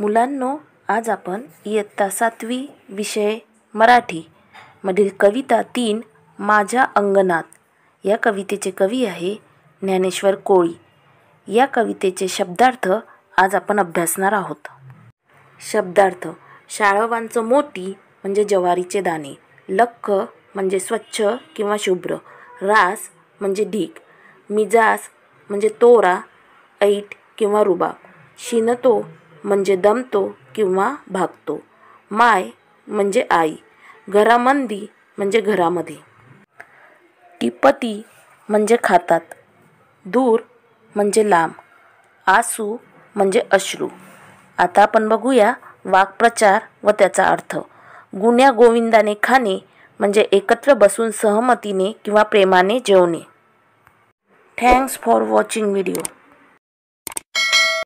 मुलांनो आज आपण इयत्ता सातवी विषय मराठी मधील कविता तीन माझ्या अंगणात. या कवितेचे कवी आहे ज्ञानेश्वर कोळी. या कवितेचे शब्दार्थ आज आपण अभ्यासणार आहोत. शब्दार्थ शाळवांचं मोती म्हणजे जवारीचे दाणे लख म्हणजे स्वच्छ किंवा शुभ्र रास म्हणजे ढीक मिजास म्हणजे तोरा ऐट किंवा रुबाब शिनतो म्हणजे दमतो किंवा भागतो. माय म्हणजे आई. घरामंदी म्हणजे घरामध्ये. टिपती म्हणजे खातात. दूर म्हणजे लांब. आसू म्हणजे अश्रू. आता आपण बघूया वाक्प्रचार व त्याचा अर्थ. गुण्या गोविंदाने खाणे म्हणजे एकत्र बसून सहमतीने किंवा प्रेमाने जेवणे. Thanks for watching video